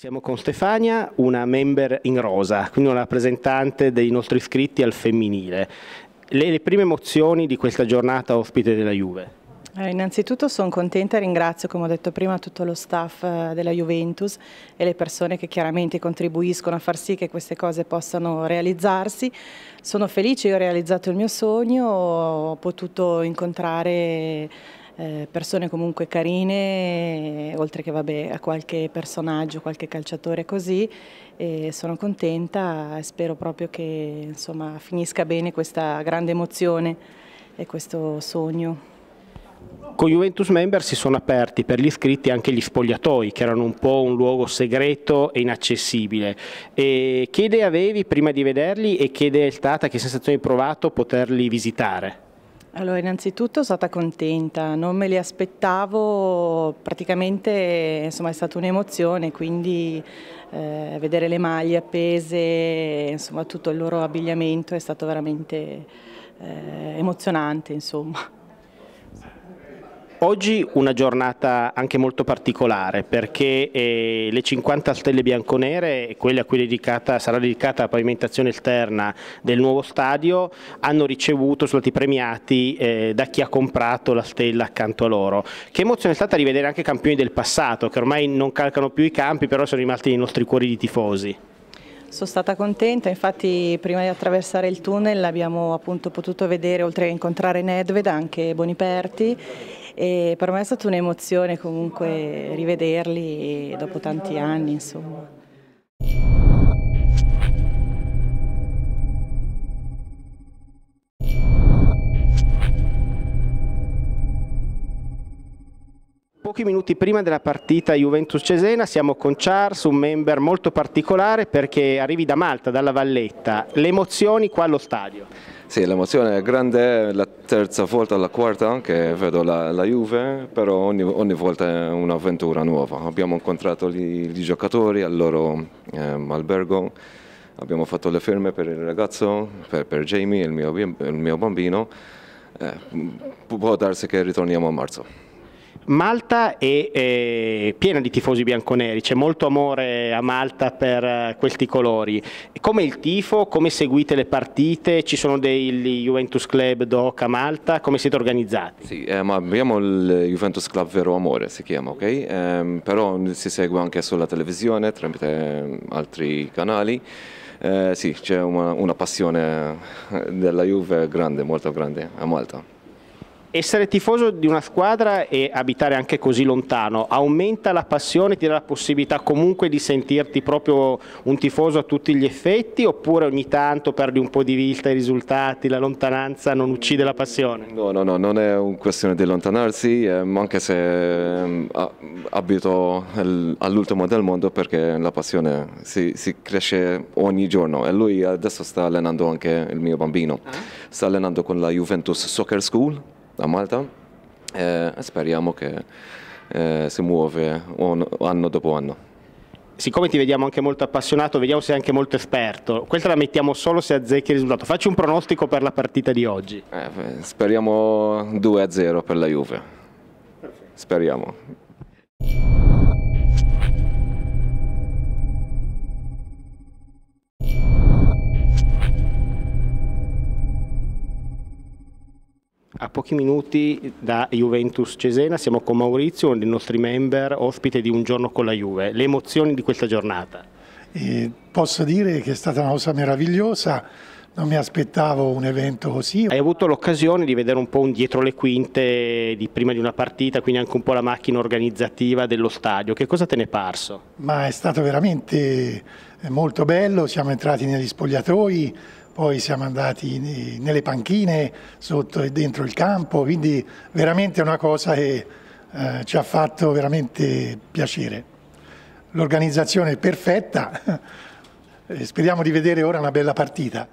Siamo con Stefania, una member in rosa, quindi una rappresentante dei nostri iscritti al femminile. Le, le prime emozioni di questa giornata ospite della Juve? Eh, innanzitutto sono contenta e ringrazio, come ho detto prima, tutto lo staff eh, della Juventus e le persone che chiaramente contribuiscono a far sì che queste cose possano realizzarsi. Sono felice, io ho realizzato il mio sogno, ho potuto incontrare eh, persone comunque carine, oltre che vabbè, a qualche personaggio, qualche calciatore così, e sono contenta e spero proprio che insomma, finisca bene questa grande emozione e questo sogno. Con Juventus Member si sono aperti per gli iscritti anche gli spogliatoi, che erano un po' un luogo segreto e inaccessibile. E che idea avevi prima di vederli e che idea è stata, che sensazioni hai provato poterli visitare? Allora, innanzitutto sono stata contenta, non me li aspettavo, praticamente insomma, è stata un'emozione, quindi eh, vedere le maglie appese, insomma, tutto il loro abbigliamento è stato veramente eh, emozionante. Insomma. Oggi una giornata anche molto particolare perché eh, le 50 stelle bianconere, quelle a cui dedicata, sarà dedicata la pavimentazione esterna del nuovo stadio, hanno ricevuto, sono stati premiati eh, da chi ha comprato la stella accanto a loro. Che emozione è stata rivedere anche campioni del passato che ormai non calcano più i campi però sono rimasti nei nostri cuori di tifosi. Sono stata contenta, infatti prima di attraversare il tunnel abbiamo appunto potuto vedere, oltre a incontrare Nedved, anche Boniperti e per me è stata un'emozione comunque rivederli dopo tanti anni insomma. Pochi minuti prima della partita Juventus-Cesena siamo con Charles, un member molto particolare perché arrivi da Malta, dalla Valletta. Le emozioni qua allo stadio? Sì, l'emozione è grande, la terza volta, la quarta che vedo la, la Juve, però ogni, ogni, volta è un'avventura nuova. Abbiamo incontrato i giocatori al loro eh, albergo, abbiamo fatto le firme per il ragazzo, per, per Jamie, il mio, il mio bambino. Eh, può darsi che ritorniamo a marzo. Malta è, è, piena di tifosi bianconeri, c'è molto amore a Malta per eh, questi colori. Come il tifo, come seguite le partite? Ci sono dei Juventus Club DOC a Malta? Come siete organizzati? Sì, eh, abbiamo il Juventus Club Vero Amore, si chiama, ok? Eh, però si segue anche sulla televisione, tramite ehm, altri canali. Eh, sì, c'è una, una passione della Juve grande, molto grande a Malta. Essere tifoso di una squadra e abitare anche così lontano aumenta la passione, ti dà la possibilità comunque di sentirti proprio un tifoso a tutti gli effetti oppure ogni tanto perdi un po' di vista i risultati, la lontananza non uccide la passione? No, no, no, non è una questione di allontanarsi, eh, anche se eh, abito all'ultimo del mondo perché la passione si, si, cresce ogni giorno e lui adesso sta allenando anche il mio bambino, ah. sta allenando con la Juventus Soccer School a Malta e speriamo che eh, si muove anno dopo anno. Siccome ti vediamo anche molto appassionato, vediamo se sei anche molto esperto. Questa la mettiamo solo se azzecchi il risultato. Facci un pronostico per la partita di oggi. Eh, speriamo 2-0 per la Juve. Speriamo. Pochi minuti da Juventus Cesena siamo con Maurizio, uno dei nostri member, ospite di Un giorno con la Juve. Le emozioni di questa giornata? E posso dire che è stata una cosa meravigliosa, non mi aspettavo un evento così. Hai avuto l'occasione di vedere un po' un dietro le quinte di prima di una partita, quindi anche un po' la macchina organizzativa dello stadio. Che cosa te ne è parso? Ma è stato veramente molto bello, siamo entrati negli spogliatoi, poi siamo andati nelle panchine, sotto e dentro il campo, quindi veramente una cosa che eh, ci ha fatto veramente piacere. L'organizzazione è perfetta, speriamo di vedere ora una bella partita.